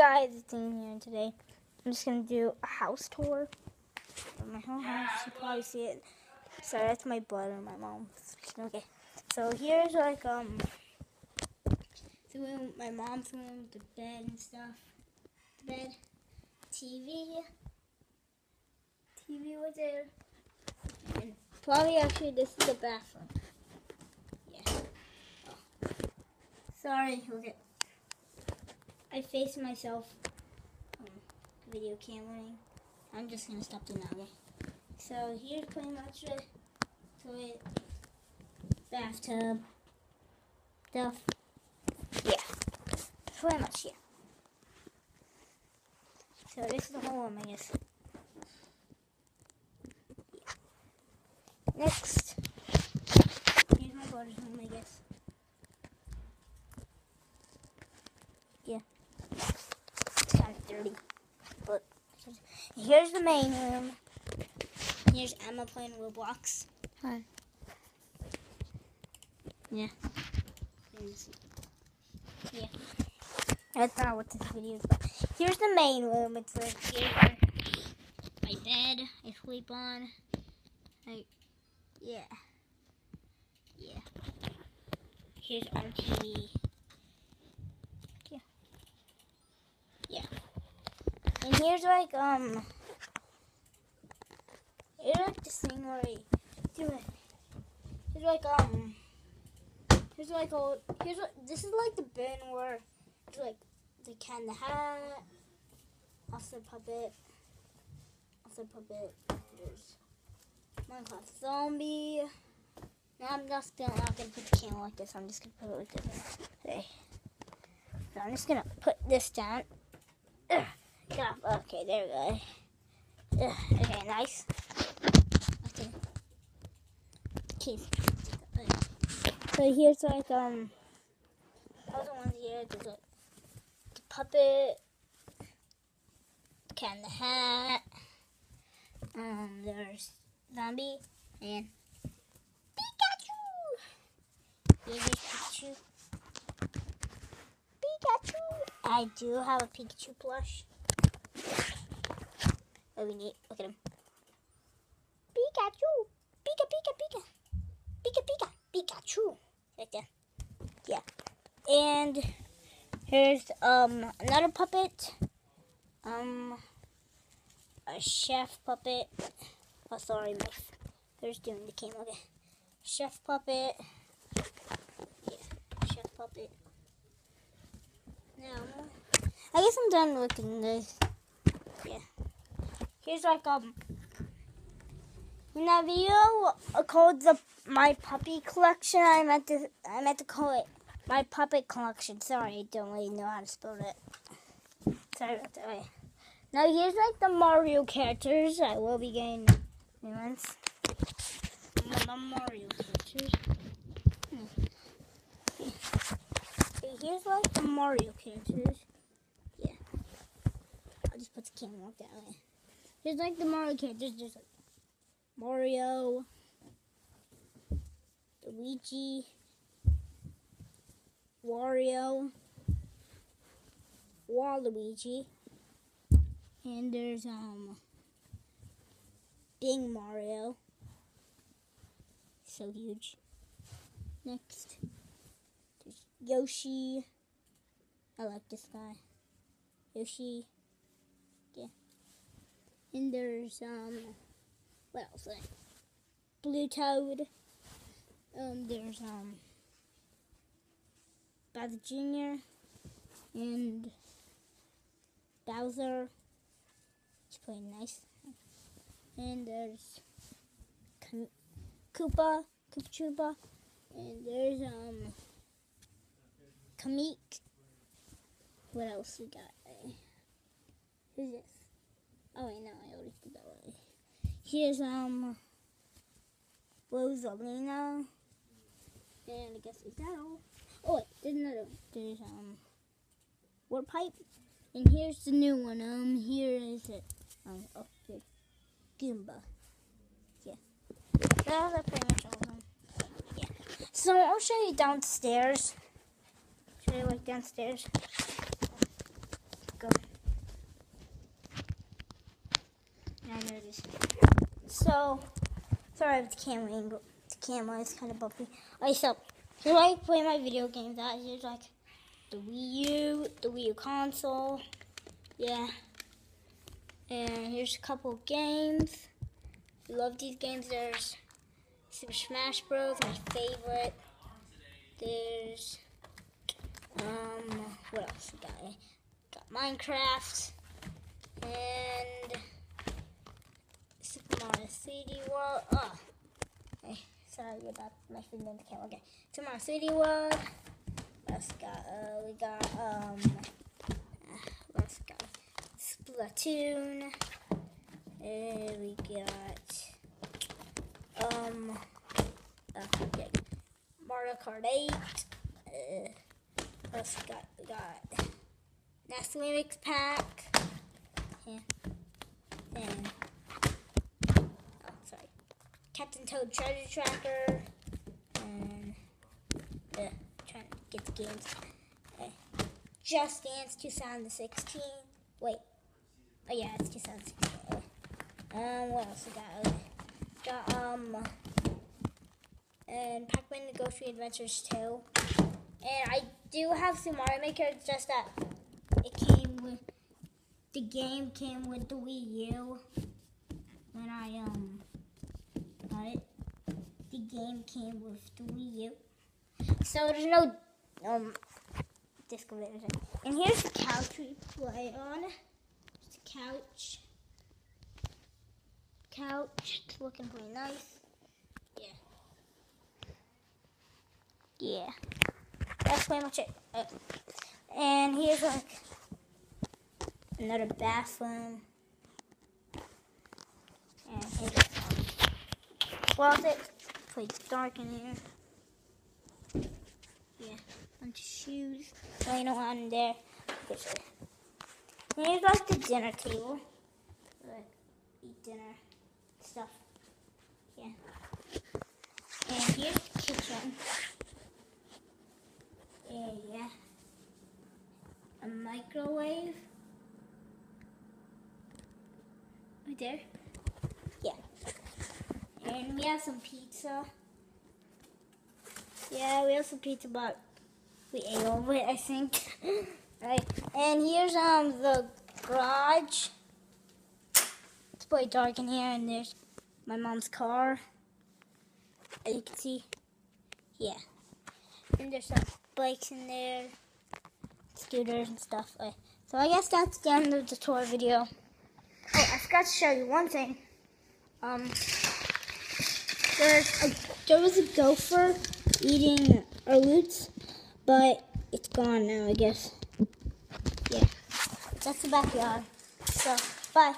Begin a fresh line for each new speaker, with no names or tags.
guys, it's in here today. I'm just gonna do a house tour of my whole house. You probably see it. Sorry, that's my brother and my mom. Okay, so here's like um the room, my mom's room, the bed and stuff. The bed, TV, TV was there, and probably actually this is the bathroom. Yeah. Oh. Sorry, okay. I face myself um, video cameraing. I'm just gonna stop doing that. So here's pretty much the toilet, bathtub, stuff. Yeah, pretty much yeah. So this is the whole room, I guess. Yeah. Next, here's my brother's room, I guess. It's kind of dirty. Here's the main room. Here's Emma playing Roblox.
Hi.
Yeah. Yeah. That's not what this video is about. Here's the main room. It's like here. My bed I sleep on. Like, yeah. Yeah. Here's our TV. And here's like um here's like this thing where I do it. Here's like um here's like a here's what this is like the bin where it's like the can the hat off the puppet off the puppet there's Minecraft zombie. Now I'm just gonna, not gonna put the can like this, I'm just gonna put it like this. Okay. So I'm just gonna put this down. Ugh. Okay, there we go. okay, nice. Okay. Okay. So here's like, um, other ones here. There's like the puppet, Cat in the Hat, um, there's Zombie, and Pikachu! Here's Pikachu. Pikachu! I do have a Pikachu plush. Very neat. Look at him. Pikachu! Pika, Pika, Pika! Pika, Pika! Pikachu! Right there. Yeah. And here's um another puppet. Um a chef puppet. Oh sorry, my there's doing the camera. Okay. Chef puppet. Yeah, chef puppet. Now I guess I'm done looking this. Here's like um that video called the my puppy collection. I meant to I meant to call it my puppet collection. Sorry, I don't really know how to spell it. Sorry about that. Now here's like the Mario characters. I will be getting new ones. The Mario characters. Hmm. Here's like the Mario characters. Yeah. I'll just put the camera up that way. There's like the Mario characters. Just like Mario, Luigi, Wario, Waluigi, and there's um Big Mario. So huge. Next, there's Yoshi. I like this guy. Yoshi. And there's um what else? Blue Toad. Um there's um Bowser Jr. and Bowser. It's pretty nice. And there's Koopa, Koopa Troopa. And there's um Kamek. What else we got? Who's this? Oh wait, no, I already did that one. Here's um Rosalina. And I guess is that all? Oh wait, there's another one. There's um Warp Pipe. And here's the new one. Um here is it. Um oh here. Goomba. Yeah. That's pretty much all of them. Yeah. So I'll show you downstairs. Show you like downstairs. Go. So sorry if the camera angle. The camera is kind of bumpy. Alright, so here I play my video games. That is like the Wii U, the Wii U console. Yeah. And here's a couple games. I love these games. There's Super Smash Bros. My favorite. There's um what else we got? Got Minecraft and Mario 3D World. Oh, sorry about my finger in the camera. Okay, Super Mario 3D World. Let's got uh, we got um let's got Splatoon. And we got um uh, yeah, Mario Kart 8. Uh, let's got we got NES Remix Pack. Yeah. And. Captain Toad Treasure Tracker. And uh, trying to get the games. Just Dance 2016. Wait. Oh yeah, it's 2016. Um, what else we got? Got um, and Pac-Man the Ghost Adventures 2. And I do have some Mario Maker. It's just that it came with the game came with the Wii U when I um. The game came with the Wii U, so there's no um disc it. And here's the couch we play on. It's a couch. Couch. It's looking pretty nice. Yeah. Yeah. That's pretty much it. Uh, and here's like another bathroom. And here's a closet. It's dark in here. Yeah. Bunch of shoes laying in there. Here's like the dinner table. Eat dinner stuff. Yeah. And here's the kitchen. And yeah. A microwave. Right there. And we have some pizza. Yeah, we have some pizza, but we ate all of it, I think. right. And here's um the garage. It's pretty dark in here, and there's my mom's car. As you can see, yeah. And there's some bikes in there, scooters and stuff. Okay. So I guess that's the end of the tour video. Oh, I forgot to show you one thing. Um, there's a, there was a gopher eating our roots, but it's gone now, I guess. Yeah, that's the backyard. So, bye.